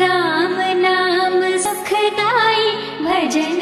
राम नाम सुखदाई भजन